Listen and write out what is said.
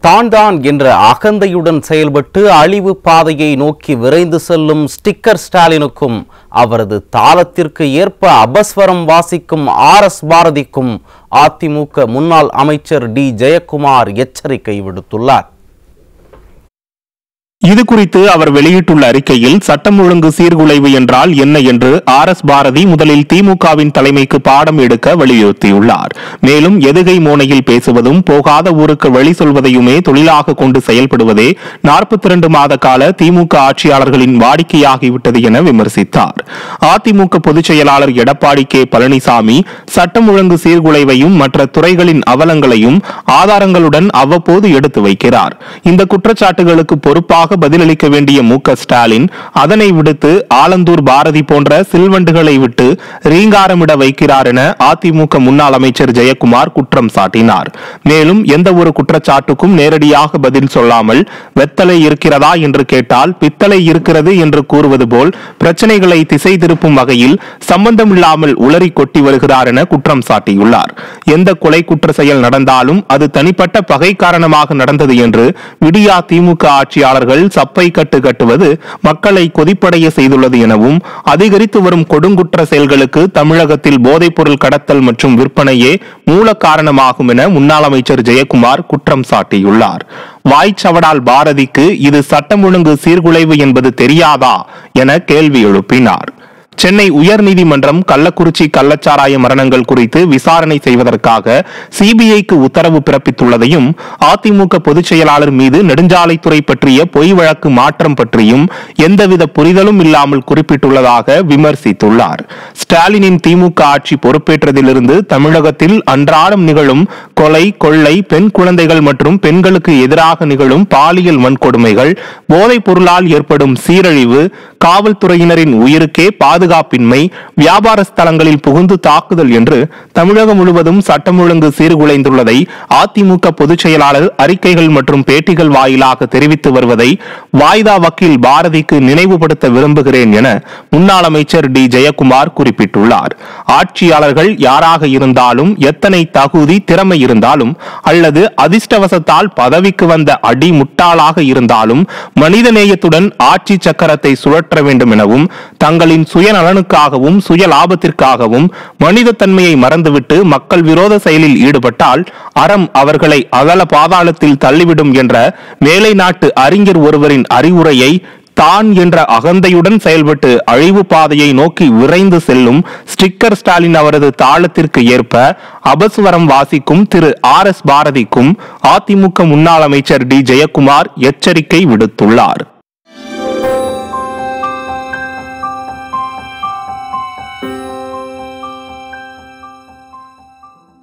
தான் தான் என்ற அகந்தையுடன் செயல்பட்டு அழிவு பாதையை நோக்கி விரைந்து செல்லும் ஸ்டிக்கர் ஸ்டாலினுக்கும் அவரது தாளத்திற்கு ஏற்ப அபஸ்வரம் வாசிக்கும் ஆர் எஸ் பாரதிக்கும் அதிமுக முன்னாள் அமைச்சர் டி. ஜெயக்குமார் எச்சரிக்கை விடுத்துள்ளார். இது குறித்து அவர் வெளியிட்டுள்ள அறிக்கையில் சட்டம் ஒழுங்கு சீர்குலைவு என்றால் என்ன என்று ஆர் எஸ் பாரதி முதலில் திமுகவின் தலைமைக்கு பாடம் எடுக்க வலியுறுத்தியுள்ளார். மேலும் எதுகை மோனையில் பேசுவதும் போகாத ஊருக்கு வழி சொல்வதையுமே தொழிலாக கொண்டு செயல்படுவதே நாற்பத்தி இரண்டு மாத கால திமுக ஆட்சியாளர்களின் வாடிக்கையாகிவிட்டது என விமர்சித்தார். அதிமுக பொதுச் செயலாளர் எடப்பாடி கே. பழனிசாமி சட்டம் ஒழுங்கு சீர்குலைவையும் மற்ற துறைகளின் அவலங்களையும் ஆதாரங்களுடன் அவ்வப்போது எடுத்து வைக்கிறார். இந்த குற்றச்சாட்டுகளுக்கு பொறுப்பாக பதிலளிக்க வேண்டிய மு ஸ்டாலின் அதனை விடுத்து ஆலந்தூர் பாரதி போன்ற சில்வண்டுகளை விட்டு ரீங்காரமிட வைக்கிறார் என அதிமுக முன்னாள் அமைச்சர் ஜெயக்குமார் குற்றம் சாட்டினார். மேலும் எந்த ஒரு குற்றச்சாட்டுக்கும் நேரடியாக பதில் சொல்லாமல் வெத்தலை இருக்கிறதா என்று கேட்டால் பித்தளை இருக்கிறது என்று கூறுவது போல் பிரச்சனைகளை திசை திருப்பும் வகையில் சம்பந்தமில்லாமல் உளறி கொட்டி வருகிறார் என குற்றம் சாட்டியுள்ளார். எந்த கொலை குற்ற செயல் நடந்தாலும் அது தனிப்பட்ட பகை காரணமாக நடந்தது என்று விடியா திமுக ஆட்சியாளர்கள் சப்பை கட்டு கட்டுவது மக்களை கொதிப்படைய செய்துள்ளது எனவும் அதிகரித்து வரும் கொடுங்குற்ற செயல்களுக்கு தமிழகத்தில் போதைப்பொருள் கடத்தல் மற்றும் விற்பனையே மூல காரணமாகும் என முன்னாள் அமைச்சர் ஜெயக்குமார் குற்றம் சாட்டியுள்ளார். வாய்ச்சவடால் பாரதிக்கு இது சட்டம் ஒழுங்கு சீர்குலைவு என்பது தெரியாதா என கேள்வி எழுப்பினார். சென்னை உயர்நீதிமன்றம் கள்ளக்குறிச்சி கள்ளச்சாராய மரணங்கள் குறித்து விசாரணை செய்வதற்காக சிபிஐக்கு உத்தரவு பிறப்பித்துள்ளதையும் அதிமுக பொதுச் செயலாளர் மீது நெடுஞ்சாலைத்துறை பற்றிய பொய் வழக்கு மாற்றம் பற்றியும் எந்தவித புரிதலும் இல்லாமல் குறிப்பிட்டுள்ளதாக விமர்சித்துள்ளார். ஸ்டாலினின் திமுக ஆட்சி பொறுப்பேற்றதிலிருந்து தமிழகத்தில் அன்றாடம் நிகழும் கொலை கொள்ளை பெண் குழந்தைகள் மற்றும் பெண்களுக்கு எதிராக நிகழும் பாலியல் வன்கொடுமைகள் போதைப் பொருளால் ஏற்படும் சீரழிவு காவல்துறையினரின் உயிருக்கே பாதுகாப்பின்மை வியாபார ஸ்தலங்களில் புகுந்து தாக்குதல் என்று தமிழகம் முழுவதும் சட்டம் ஒழுங்கு சீர்குலைந்துள்ளதை அதிமுக பொதுச் செயலாளர் அறிக்கைகள் மற்றும் பேட்டிகள் வாயிலாக தெரிவித்து வருவதை வாய்தா வக்கீல் பாரதிக்கு நினைவுபடுத்த விரும்புகிறேன் என முன்னாள் அமைச்சர் டி. ஜெயக்குமார் குறிப்பிட்டுள்ளார். ஆட்சியாளர்கள் யாராக இருந்தாலும் எத்தனை தகுதி திறமை இருந்தாலும் அல்லது அதிர்ஷ்டவசத்தால் பதவிக்கு வந்த அடி முட்டாளாக இருந்தாலும் மனிதநேயத்துடன் ஆட்சி சக்கரத்தை சுழற்ற வேண்டும் எனவும் தங்களின் நலனுக்காகவும் சுய லாபத்திற்காகவும் மனித தன்மையை மறந்துவிட்டு மக்கள் விரோத செயலில் ஈடுபட்டால் அறம் அவர்களை அகல பாதாளத்தில் தள்ளிவிடும் என்ற மேலை நாட்டு அறிஞர் ஒருவரின் அறிவுரையை தான் என்ற அகந்தையுடன் செயல்பட்டு அழிவு பாதையை நோக்கி விரைந்து செல்லும் ஸ்டிக்கர் ஸ்டாலின் அவரது தாளத்திற்கு ஏற்ப அபஸ்வரம் வாசிக்கும் திரு ஆர் எஸ் பாரதிக்கும் அதிமுக முன்னாள் அமைச்சர் டி ஜெயக்குமார் எச்சரிக்கை விடுத்துள்ளார்.